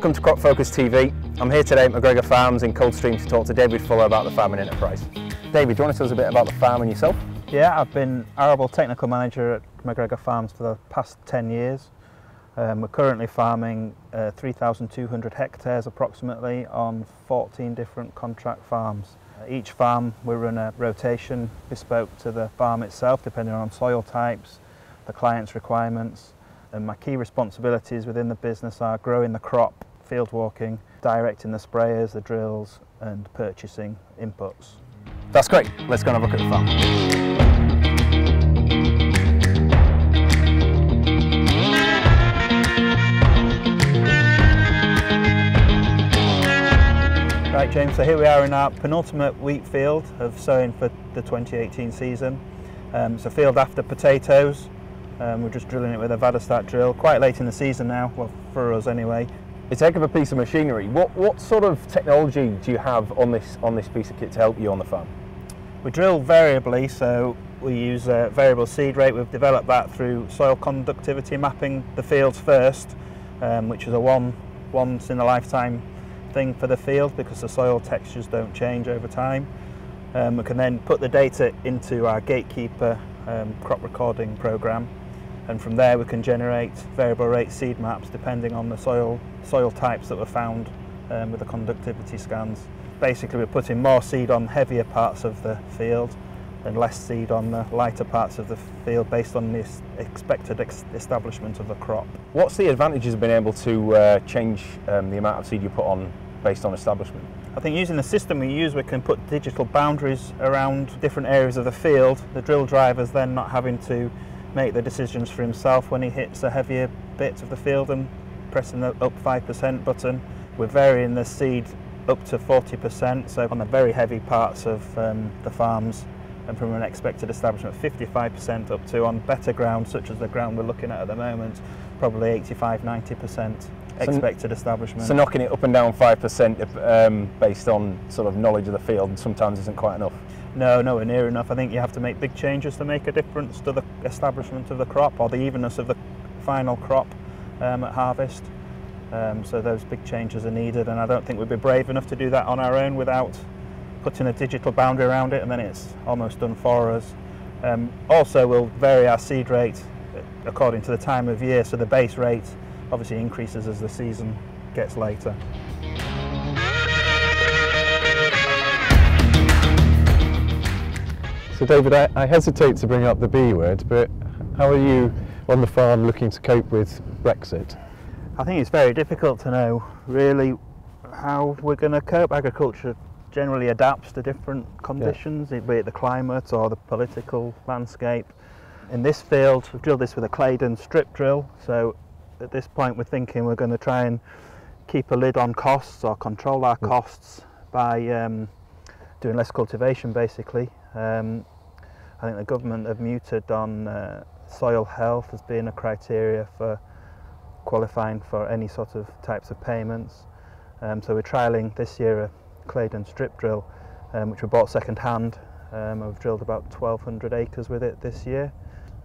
Welcome to Crop Focus TV. I'm here today at McGregor Farms in Coldstream to talk to David Fuller about the farming enterprise. David, do you want to tell us a bit about the farm and yourself? Yeah, I've been arable technical manager at McGregor Farms for the past 10 years. Um, we're currently farming uh, 3,200 hectares approximately on 14 different contract farms. Each farm we run a rotation bespoke to the farm itself depending on soil types, the client's requirements and my key responsibilities within the business are growing the crop, field walking, directing the sprayers, the drills and purchasing inputs. That's great. Let's go and have a look at the farm. Right James, so here we are in our penultimate wheat field of sowing for the 2018 season. Um, it's a field after potatoes, um, we're just drilling it with a Väderstad drill, quite late in the season now, well for us anyway. It's a heck of a piece of machinery. What, what sort of technology do you have on this, on this piece of kit to help you on the farm? We drill variably, so we use a variable seed rate. We've developed that through soil conductivity mapping the fields first, um, which is a one once in a lifetime thing for the field because the soil textures don't change over time. Um, we can then put the data into our Gatekeeper um, crop recording program and from there we can generate variable rate seed maps depending on the soil, soil types that were found um, with the conductivity scans. Basically we're putting more seed on heavier parts of the field and less seed on the lighter parts of the field based on the expected establishment of the crop. What's the advantages of being able to uh, change um, the amount of seed you put on based on establishment? I think using the system we use we can put digital boundaries around different areas of the field. The drill drivers then not having to make the decisions for himself when he hits a heavier bit of the field and pressing the up 5% button. We're varying the seed up to 40%, so on the very heavy parts of um, the farms and from an expected establishment 55% up to on better ground such as the ground we're looking at at the moment probably 85 90% expected so, establishment. So knocking it up and down 5% um, based on sort of knowledge of the field sometimes isn't quite enough. No, nowhere near enough. I think you have to make big changes to make a difference to the establishment of the crop or the evenness of the final crop um, at harvest. Um, so those big changes are needed and I don't think we'd be brave enough to do that on our own without putting a digital boundary around it and then it's almost done for us. Um, also we'll vary our seed rate according to the time of year so the base rate obviously increases as the season gets later. So David, I, I, hesitate to bring up the B word, but how are you on the farm looking to cope with Brexit? I think it's very difficult to know really how we're going to cope. Agriculture generally adapts to different conditions, yeah. be it the climate or the political landscape. In this field, we've drilled this with a Claydon strip drill, so at this point we're thinking we're going to try and keep a lid on costs or control our costs by um, doing less cultivation basically um, I think the government have muted on uh, soil health as being a criteria for qualifying for any sort of types of payments. Um, so we're trialling this year a Claydon strip drill, um, which we bought second hand. Um, we've drilled about 1,200 acres with it this year.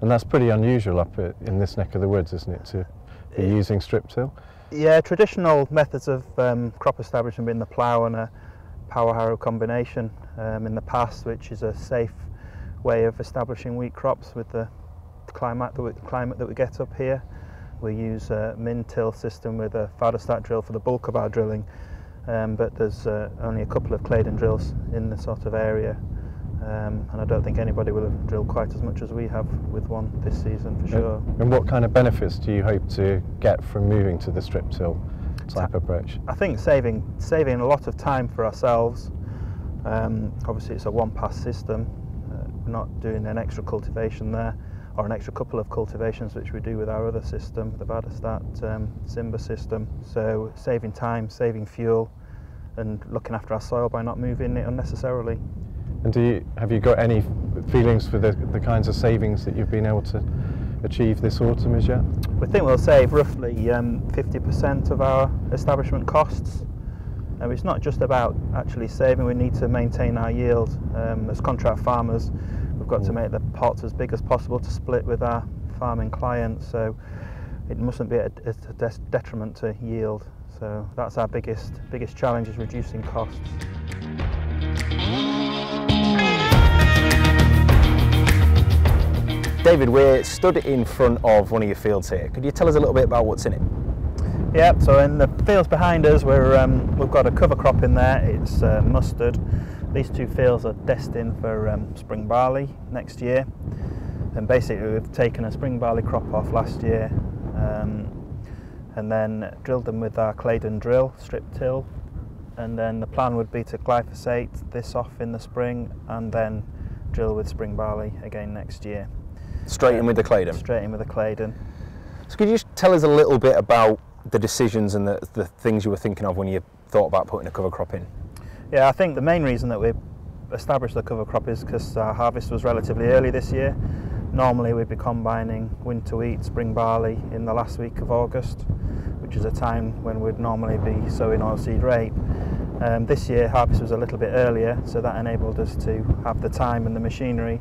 And that's pretty unusual up in this neck of the woods, isn't it, to be it, using strip till? Yeah, traditional methods of um, crop establishment being the plough and a power harrow combination um, in the past, which is a safe way of establishing wheat crops with the climate that we, climate that we get up here. We use a min-till system with a Väderstad drill for the bulk of our drilling, um, but there's uh, only a couple of Claydon drills in the sort of area. Um, and I don't think anybody will have drilled quite as much as we have with one this season for sure. And what kind of benefits do you hope to get from moving to the strip till type approach? I think saving saving a lot of time for ourselves um, obviously it's a one pass system, uh, we're not doing an extra cultivation there or an extra couple of cultivations which we do with our other system, the Väderstad um, Simba system. So saving time, saving fuel and looking after our soil by not moving it unnecessarily. And do you, have you got any feelings for the, the kinds of savings that you've been able to achieve this autumn as yet? We think we'll save roughly 50% um, of our establishment costs and it's not just about actually saving, we need to maintain our yield. Um, as contract farmers, we've got to make the pots as big as possible to split with our farming clients, so it mustn't be a, a detriment to yield. So that's our biggest biggest challenge is reducing costs. David, we're stood in front of one of your fields here. Could you tell us a little bit about what's in it? Yeah, so in the fields behind us, we're, um, we've got a cover crop in there. It's uh, mustard. These two fields are destined for um, spring barley next year. And basically, we've taken a spring barley crop off last year um, and then drilled them with our Claydon drill, strip till. And then the plan would be to glyphosate this off in the spring and then drill with spring barley again next year. Straight in with the Claydon. Straight in with the Claydon. So could you just tell us a little bit about the decisions and the, the things you were thinking of when you thought about putting a cover crop in? Yeah, I think the main reason that we established the cover crop is because our harvest was relatively early this year. Normally we'd be combining winter wheat, spring barley in the last week of August, which is a time when we'd normally be sowing oilseed rape. Um, this year harvest was a little bit earlier, so that enabled us to have the time and the machinery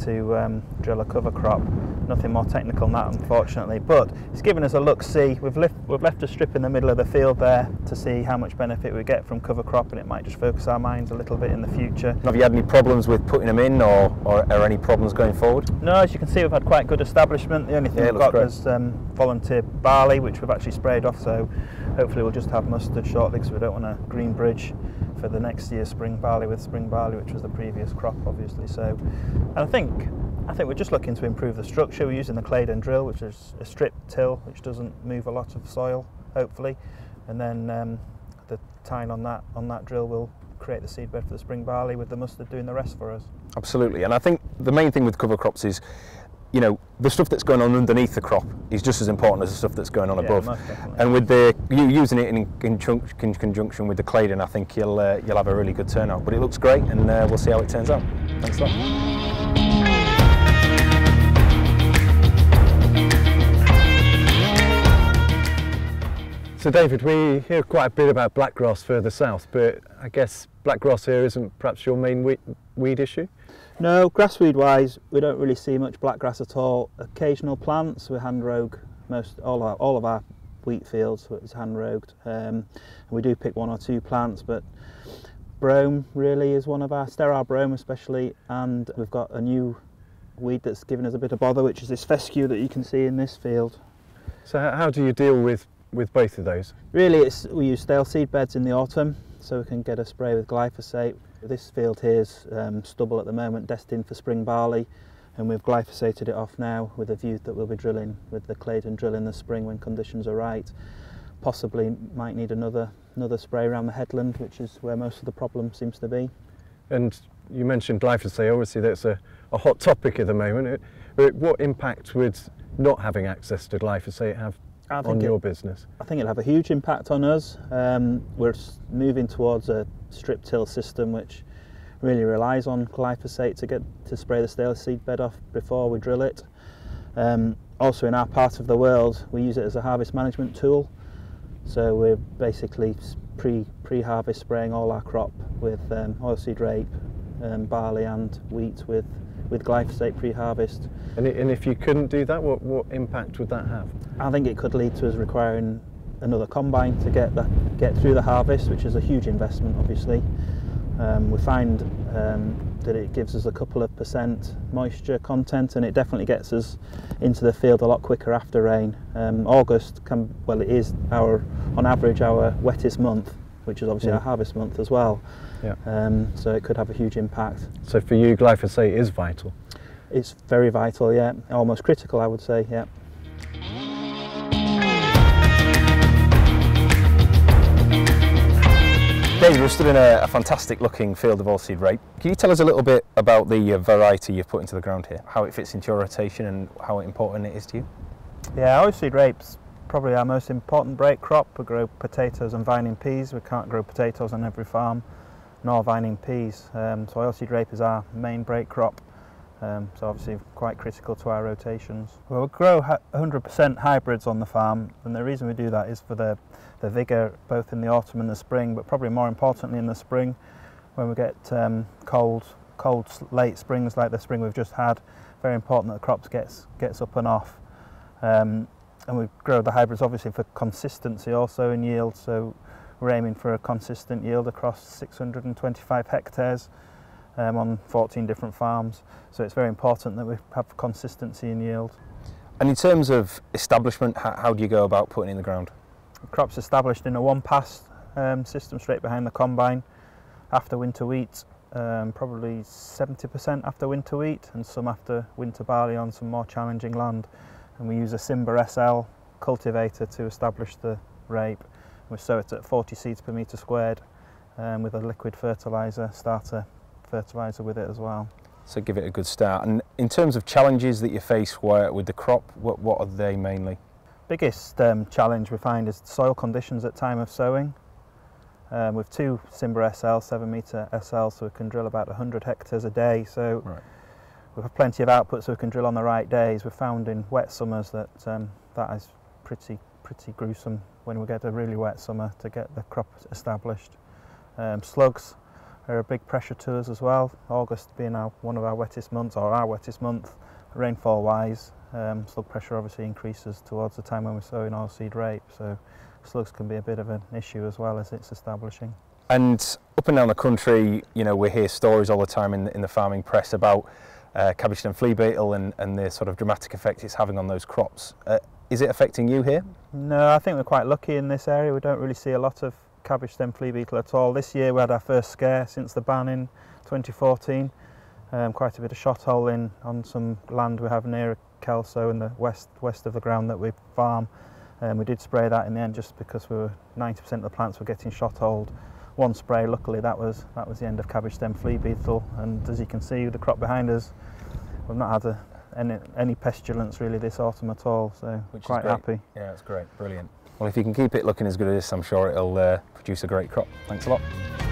to um, drill a cover crop. Nothing more technical than that, unfortunately, but it's given us a look see. We've left, we've left a strip in the middle of the field there to see how much benefit we get from cover crop, and it might just focus our minds a little bit in the future. Have you had any problems with putting them in, or, or are any problems going forward? No, as you can see, we've had quite good establishment. The only thing Yeah, we've got great. is um, volunteer barley, which we've actually sprayed off, so hopefully we'll just have mustard shortly because we don't want a green bridge for the next year's spring barley with spring barley, which was the previous crop, obviously. So, and I think I think we're just looking to improve the structure. We're using the Claydon drill, which is a strip till, which doesn't move a lot of soil, hopefully, and then um, the tine on that on that drill will create the seedbed for the spring barley, with the mustard doing the rest for us. Absolutely, and I think the main thing with cover crops is, you know, the stuff that's going on underneath the crop is just as important as the stuff that's going on Yeah, above. And with the you using it in conjunction, in conjunction with the Claydon, I think you'll uh, you'll have a really good turnout. But it looks great, and uh, we'll see how it turns out. Thanks a lot. So David, we hear quite a bit about blackgrass further south, but I guess blackgrass here isn't perhaps your main weed, weed issue? No, grassweed wise, we don't really see much black grass at all. Occasional plants, we hand rogue most all our, all of our wheat fields is hand rogued. Um, we do pick one or two plants, but brome really is one of our sterile brome especially, and we've got a new weed that's given us a bit of bother, which is this fescue that you can see in this field. So how, how do you deal with, with both of those? Really, it's, we use stale seed beds in the autumn, so we can get a spray with glyphosate. This field here is um, stubble at the moment, destined for spring barley, and we've glyphosated it off now with a view that we'll be drilling with the Claydon drill in the spring when conditions are right. Possibly might need another another spray around the headland, which is where most of the problem seems to be. And you mentioned glyphosate, obviously that's a, a hot topic at the moment. It- What impact would not having access to glyphosate have on your it, business? I think it'll have a huge impact on us. Um, we're moving towards a strip till system, which really relies on glyphosate to get to spray the stale seed bed off before we drill it. Um, also, in our part of the world, we use it as a harvest management tool. So we're basically pre pre harvest spraying all our crop with um, oilseed rape, um, barley, and wheat with with glyphosate pre harvest. And, and if you couldn't do that, what, what impact would that have? I think it could lead to us requiring another combine to get the, get through the harvest, which is a huge investment, obviously. Um, we find um, that it gives us a couple of percent moisture content, and it definitely gets us into the field a lot quicker after rain. Um, August can, well, it is our, on average, our wettest month, which is obviously Mm. our harvest month as well. Yeah. Um, so it could have a huge impact. So for you, glyphosate is vital. It's very vital, yeah, almost critical, I would say, yeah. David, we're stood in a, a fantastic looking field of oilseed rape. Can you tell us a little bit about the uh, variety you've put into the ground here, how it fits into your rotation and how important it is to you? Yeah, oilseed rape's probably our most important break crop. We grow potatoes and vining peas. We can't grow potatoes on every farm, nor vining peas. Um, so oilseed rape is our main break crop. Um, so obviously quite critical to our rotations. Well, we grow 100% hybrids on the farm, and the reason we do that is for the, the vigour both in the autumn and the spring, but probably more importantly in the spring when we get um, cold, cold late springs like the spring we've just had. Very important that the crops gets gets up and off. Um, and we grow the hybrids obviously for consistency also in yield. So we're aiming for a consistent yield across 625 hectares um, on 14 different farms. So it's very important that we have consistency in yield. And in terms of establishment, how, how do you go about putting in the ground? The crop's established in a one-pass um, system straight behind the combine after winter wheat, um, probably 70% after winter wheat and some after winter barley on some more challenging land. And we use a Simba SL cultivator to establish the rape. We sow it at 40 seeds per metre squared um, with a liquid fertiliser, starter fertiliser with it as well. So give it a good start. And in terms of challenges that you face with the crop, what, what are they mainly? Biggest um, challenge we find is soil conditions at time of sowing. Um, with two Simba SL, 7 metre SL, so we can drill about 100 hectares a day. So right. we have plenty of output so we can drill on the right days. We've found in wet summers that um, that is pretty pretty gruesome when we get a really wet summer to get the crop established. Um, slugs are a big pressure to us as well. August being our, one of our wettest months, or our wettest month, rainfall wise, um, slug pressure obviously increases towards the time when we're sowing oilseed rape, so slugs can be a bit of an issue as well as it's establishing. And up and down the country, you know, we hear stories all the time in the, in the farming press about uh, cabbage stem flea beetle and, and the sort of dramatic effect it's having on those crops. Uh, is it affecting you here? No, I think we're quite lucky in this area. We don't really see a lot of cabbage stem flea beetle at all. This year we had our first scare since the ban in 2014. Um, quite a bit of shot hole in on some land we have near Kelso in the west west of the ground that we farm. Um, we did spray that in the end just because we were 90% of the plants were getting shot holed. One spray, luckily that was that was the end of cabbage stem flea beetle. And as you can see, the crop behind us, we've not had a, any, any pestilence really this autumn at all. So Which quite happy. Yeah, that's great, brilliant. Well, if you can keep it looking as good as this, I'm sure it'll uh, produce a great crop. Thanks a lot.